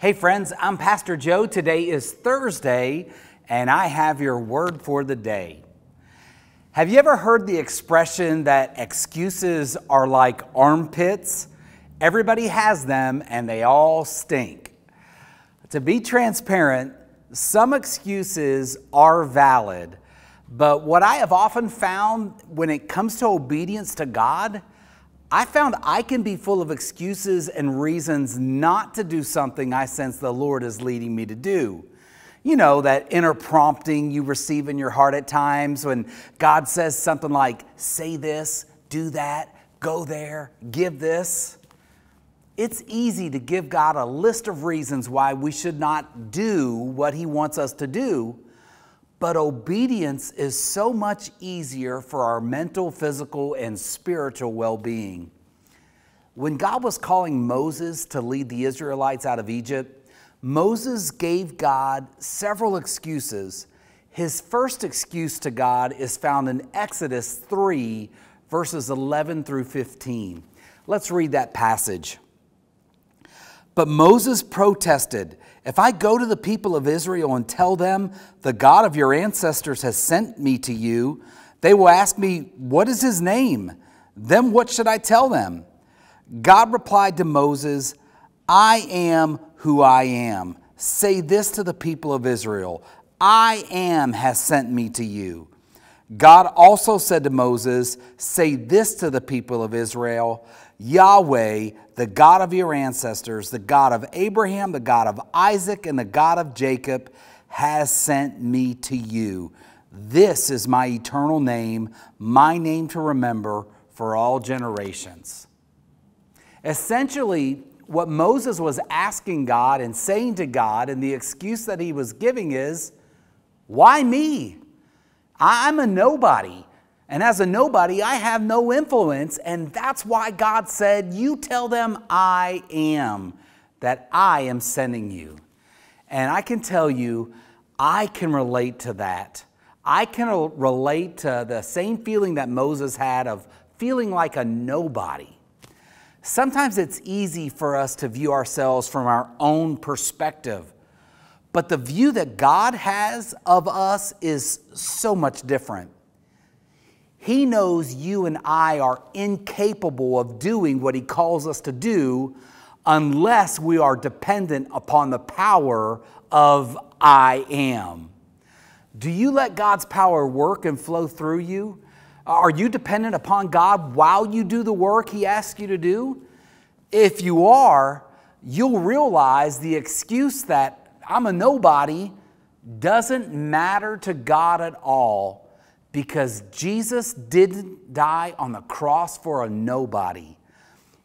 Hey, friends, I'm Pastor Joe. Today is Thursday, and I have your word for the day. Have you ever heard the expression that excuses are like armpits? Everybody has them, and they all stink. To be transparent, some excuses are valid, but what I have often found when it comes to obedience to God, I found I can be full of excuses and reasons not to do something I sense the Lord is leading me to do. You know, that inner prompting you receive in your heart at times when God says something like, say this, do that, go there, give this. It's easy to give God a list of reasons why we should not do what He wants us to do but obedience is so much easier for our mental, physical, and spiritual well being. When God was calling Moses to lead the Israelites out of Egypt, Moses gave God several excuses. His first excuse to God is found in Exodus 3, verses 11 through 15. Let's read that passage. But Moses protested If I go to the people of Israel and tell them, The God of your ancestors has sent me to you, they will ask me, What is his name? Then what should I tell them? God replied to Moses, I am who I am. Say this to the people of Israel I am has sent me to you. God also said to Moses, Say this to the people of Israel Yahweh, the God of your ancestors, the God of Abraham, the God of Isaac, and the God of Jacob, has sent me to you. This is my eternal name, my name to remember for all generations. Essentially, what Moses was asking God and saying to God, and the excuse that he was giving is, Why me? I'm a nobody. And as a nobody, I have no influence. And that's why God said, You tell them I am, that I am sending you. And I can tell you, I can relate to that. I can relate to the same feeling that Moses had of feeling like a nobody. Sometimes it's easy for us to view ourselves from our own perspective, but the view that God has of us is so much different. He knows you and I are incapable of doing what He calls us to do unless we are dependent upon the power of I am. Do you let God's power work and flow through you? Are you dependent upon God while you do the work He asks you to do? If you are, you'll realize the excuse that I'm a nobody doesn't matter to God at all because Jesus didn't die on the cross for a nobody.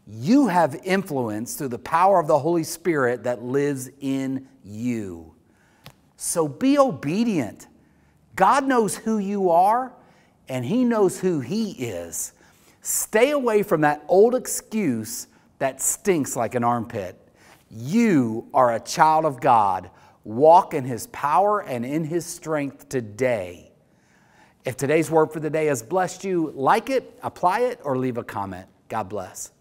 You have influence through the power of the Holy Spirit that lives in you. So be obedient. God knows who you are and He knows who He is. Stay away from that old excuse that stinks like an armpit. You are a child of God. Walk in His power and in His strength today. If today's word for the day has blessed you, like it, apply it, or leave a comment. God bless.